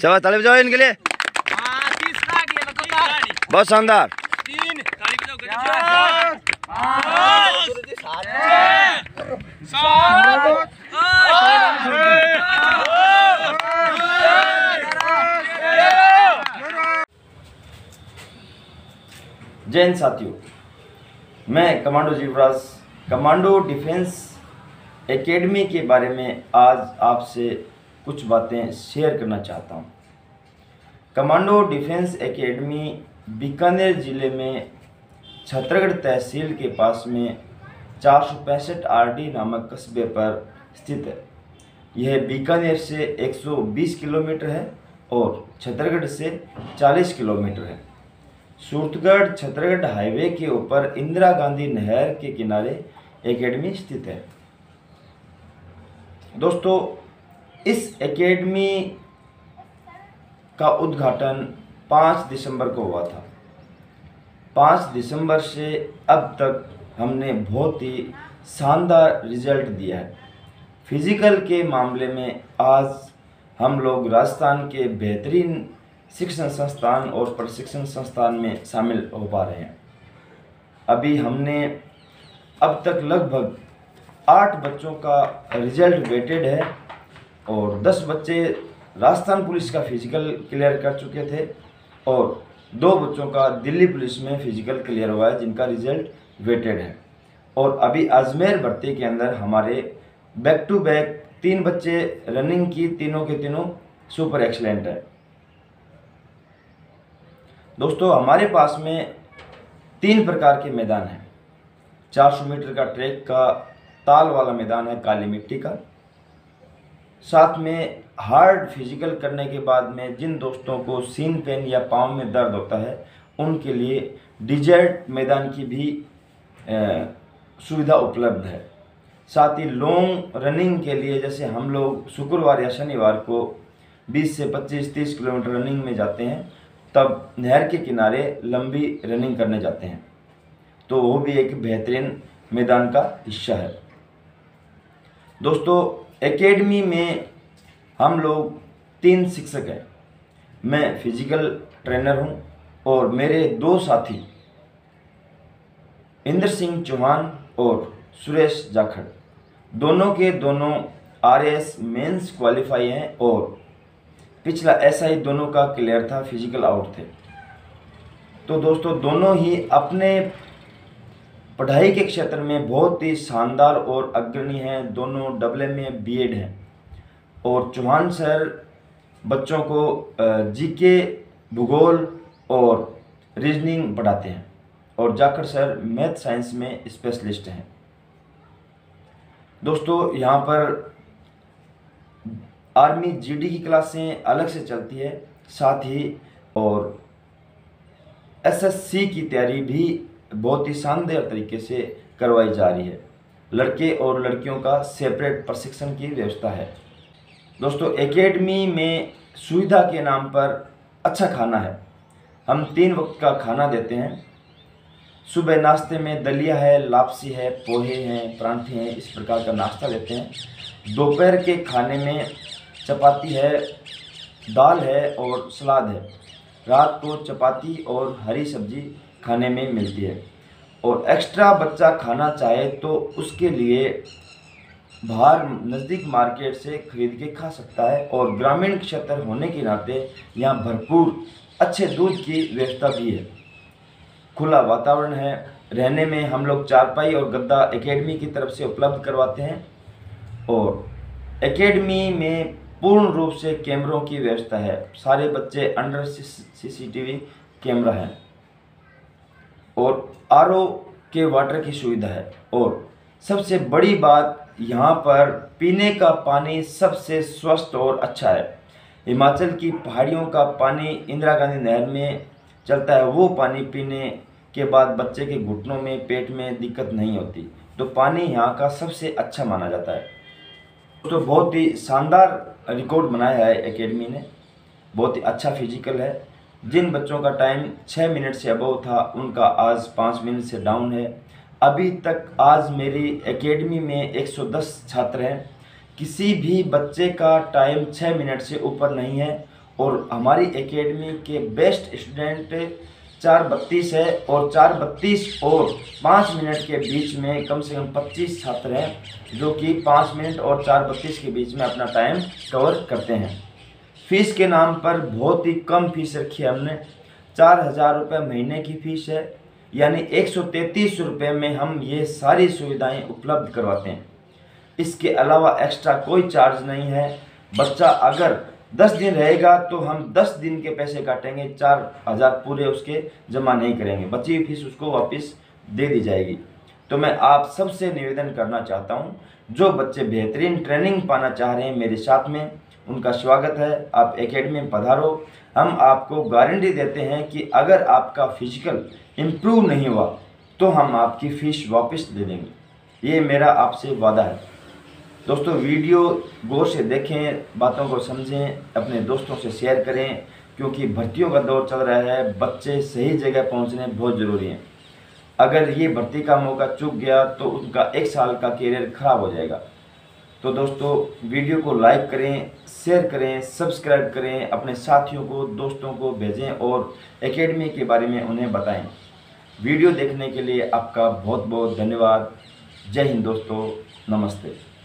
चलो, ताली बजाओ इनके लिए। बहुत शानदार। जय हिंद साथियों, मैं commando Jeevraj, commando defence academy के बारे में आज आपसे कुछ बातें शेयर करना चाहता हूँ। कमांडो डिफेंस एकेडमी बीकानेर ज़िले में छतरगढ़ तहसील के पास में चार सौ पैंसठ आर डी नामक कस्बे पर स्थित है। यह बीकानेर से 120 किलोमीटर है और छतरगढ़ से 40 किलोमीटर है। सूरतगढ़ छतरगढ़ हाईवे के ऊपर इंदिरा गांधी नहर के किनारे एकेडमी स्थित है। दोस्तों इस एकेडमी का उद्घाटन 5 दिसंबर को हुआ था। 5 दिसंबर से अब तक हमने बहुत ही शानदार रिज़ल्ट दिया है। फ़िज़िकल के मामले में आज हम लोग राजस्थान के बेहतरीन शिक्षण संस्थान और प्रशिक्षण संस्थान में शामिल हो पा रहे हैं। अभी हमने अब तक लगभग आठ बच्चों का रिज़ल्ट वेटेड है। और दस बच्चे राजस्थान पुलिस का फ़िज़िकल क्लियर कर चुके थे और दो बच्चों का दिल्ली पुलिस में फ़िज़िकल क्लियर हुआ है, जिनका रिज़ल्ट वेटेड है। और अभी अजमेर भर्ती के अंदर हमारे बैक टू बैक तीन बच्चे रनिंग की तीनों के तीनों सुपर एक्सलेंट है। दोस्तों, हमारे पास में तीन प्रकार के मैदान हैं। 400 मीटर का ट्रैक का, ताल वाला मैदान है काली मिट्टी का साथ में हार्ड फ़िज़िकल करने के बाद में जिन दोस्तों को सीन पेन या पाँव में दर्द होता है, उनके लिए डिजर्ट मैदान की भी सुविधा उपलब्ध है। साथ ही लॉन्ग रनिंग के लिए जैसे हम लोग शुक्रवार या शनिवार को 20 से 25 30 किलोमीटर रनिंग में जाते हैं, तब नहर के किनारे लंबी रनिंग करने जाते हैं। तो वो भी एक बेहतरीन मैदान का हिस्सा है। दोस्तों एकेडमी में हम लोग तीन शिक्षक हैं। मैं फ़िज़िकल ट्रेनर हूँ और मेरे दो साथी इंद्र सिंह चौहान और सुरेश जाखड़। दोनों के दोनों आर एस मेन्स क्वालिफाई हैं और पिछला ऐसा ही दोनों का क्लियर था फ़िज़िकल आउट थे। तो दोस्तों, दोनों ही अपने पढ़ाई के क्षेत्र में बहुत ही शानदार और अग्रणी हैं, दोनों डबल में बीएड हैं। और चौहान सर बच्चों को जीके भूगोल और रीजनिंग पढ़ाते हैं और जाकर सर मैथ साइंस में स्पेशलिस्ट हैं। दोस्तों, यहाँ पर आर्मी जीडी की क्लासें अलग से चलती है, साथ ही और एसएससी की तैयारी भी बहुत ही शानदार तरीके से करवाई जा रही है। लड़के और लड़कियों का सेपरेट प्रशिक्षण की व्यवस्था है। दोस्तों एकेडमी में सुविधा के नाम पर अच्छा खाना है। हम तीन वक्त का खाना देते हैं। सुबह नाश्ते में दलिया है, लापसी है, पोहे हैं, परांठे हैं, इस प्रकार का नाश्ता देते हैं। दोपहर के खाने में चपाती है, दाल है और सलाद है। रात को चपाती और हरी सब्ज़ी खाने में मिलती है। और एक्स्ट्रा बच्चा खाना चाहे तो उसके लिए बाहर नज़दीक मार्केट से खरीद के खा सकता है और ग्रामीण क्षेत्र होने के नाते यहाँ भरपूर अच्छे दूध की व्यवस्था भी है। खुला वातावरण है। रहने में हम लोग चारपाई और गद्दा एकेडमी की तरफ़ से उपलब्ध करवाते हैं। और एकेडमी में पूर्ण रूप से कैमरों की व्यवस्था है। सारे बच्चे अंडर सीसीटीवी कैमरा है। और आरओ के वाटर की सुविधा है। और सबसे बड़ी बात, यहाँ पर पीने का पानी सबसे स्वस्थ और अच्छा है। हिमाचल की पहाड़ियों का पानी इंदिरा गांधी नहर में चलता है। वो पानी पीने के बाद बच्चे के घुटनों में, पेट में दिक्कत नहीं होती। तो पानी यहाँ का सबसे अच्छा माना जाता है। तो बहुत ही शानदार रिकॉर्ड बनाया है एकेडमी ने। बहुत ही अच्छा फ़िज़िकल है। जिन बच्चों का टाइम छः मिनट से अबव था, उनका आज पाँच मिनट से डाउन है। अभी तक आज मेरी एकेडमी में 110 छात्र हैं। किसी भी बच्चे का टाइम छः मिनट से ऊपर नहीं है। और हमारी एकेडमी के बेस्ट स्टूडेंट चार बत्तीस है और चार बत्तीस और पाँच मिनट के बीच में कम से कम पच्चीस छात्र हैं, जो कि पाँच मिनट और चार बत्तीस के बीच में अपना टाइम कवर करते हैं। फ़ीस के नाम पर बहुत ही कम फ़ीस रखी है हमने। चार हज़ार रुपये महीने की फ़ीस है, यानी एक सौ तैंतीस रुपये में हम ये सारी सुविधाएँ उपलब्ध करवाते हैं। इसके अलावा एक्स्ट्रा कोई चार्ज नहीं है। बच्चा अगर दस दिन रहेगा तो हम दस दिन के पैसे काटेंगे, चार हज़ार पूरे उसके जमा नहीं करेंगे। बची फ़ीस उसको वापस दे दी जाएगी। तो मैं आप सबसे निवेदन करना चाहता हूँ, जो बच्चे बेहतरीन ट्रेनिंग पाना चाह रहे हैं मेरे साथ में, उनका स्वागत है। आप एकेडमी में पधारो। हम आपको गारंटी देते हैं कि अगर आपका फ़िज़िकल इम्प्रूव नहीं हुआ तो हम आपकी फ़ीस वापस दे देंगे। ये मेरा आपसे वादा है। दोस्तों, वीडियो गौर से देखें, बातों को समझें, अपने दोस्तों से शेयर करें, क्योंकि भर्तियों का दौर चल रहा है, बच्चे सही जगह पहुँचने बहुत ज़रूरी हैं। अगर ये भर्ती का मौका चूक गया तो उनका एक साल का करियर ख़राब हो जाएगा। तो दोस्तों, वीडियो को लाइक करें शेयर करें सब्सक्राइब करें, अपने साथियों को, दोस्तों को भेजें और एकेडमी के बारे में उन्हें बताएँ। वीडियो देखने के लिए आपका बहुत बहुत धन्यवाद। जय हिंद दोस्तों, नमस्ते।